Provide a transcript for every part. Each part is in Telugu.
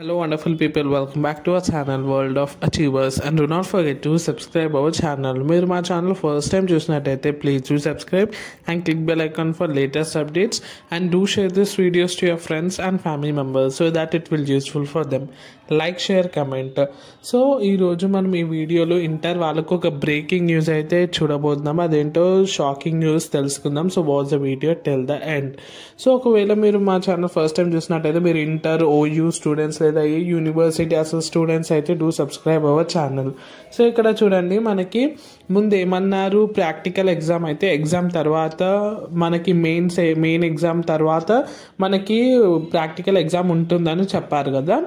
Hello, wonderful people. Welcome back to our channel, World of Achievers. And do not forget to subscribe our channel. మీరు మా ఛానల్ ఫస్ట్ టైం చూసినట్టయితే please do subscribe and click bell icon for latest updates and do share this videos to your friends and family members so that it will useful for them like share comment so ఈరోజు మనం ఈ వీడియోలో ఇంటర్ వాళ్ళకు ఒక బ్రేకింగ్ న్యూస్ అయితే చూడబోతున్నాం అదేంటో షాకింగ్ న్యూస్ తెలుసుకుందాం so watch the video till the end so ఒకవేళ మీరు మా ఛానల్ ఫస్ట్ టైం చూసినట్టయితే మీరు ఇంటర్ ఓయూ స్టూడెంట్స్ లేదా ఏ యూనివర్సిటీ అసలు స్టూడెంట్స్ అయితే do subscribe our channel. So ఇక్కడ చూడండి మనకి ముందు ఏమన్నారు? ప్రాక్టికల్ ఎగ్జామ్ అయితే ఎగ్జామ్ తర్వాత మనకి మెయిన్ మెయిన్ ఎగ్జామ్ తర్వాత మనకి ప్రాక్టికల్ ఎగ్జామ్ ఉంటుందని చెప్పారు కదా.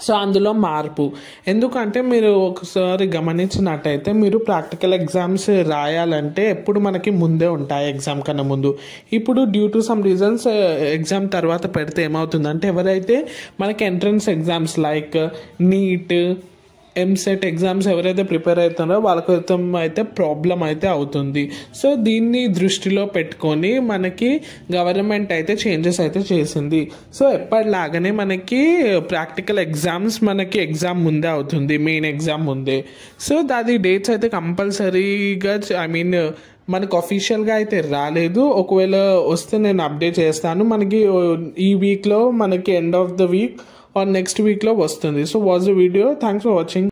సో అందులో మార్పు. ఎందుకంటే మీరు ఒకసారి గమనించినట్టయితే మీరు ప్రాక్టికల్ ఎగ్జామ్స్ రాయాలంటే ఎప్పుడు మనకి ముందే ఉంటాయి ఎగ్జామ్ కన్నా ముందు. ఇప్పుడు due to some reasons exam తర్వాత పెడితే ఏమవుతుందంటే ఎవరైతే మనకి entrance exams like NEET EAMCET exams ఎవరైతే ప్రిపేర్ అవుతున్నారో వాళ్ళకి అయితే ప్రాబ్లం అయితే అవుతుంది. సో దీన్ని దృష్టిలో పెట్టుకొని మనకి గవర్నమెంట్ అయితే చేంజెస్ అయితే చేసింది. సో ఎప్పటిలాగానే మనకి ప్రాక్టికల్ ఎగ్జామ్స్ మనకి ఎగ్జామ్ ముందే అవుతుంది. మెయిన్ ఎగ్జామ్ ముందే. సో దాని డేట్స్ అయితే కంపల్సరీగా ఐ మీన్ మనకు అఫీషియల్గా అయితే రాలేదు. ఒకవేళ వస్తే నేను అప్డేట్ చేస్తాను. మనకి ఈ వీక్లో మనకి end of the week or next వీక్లో వస్తుంది. So was the video thanks for watching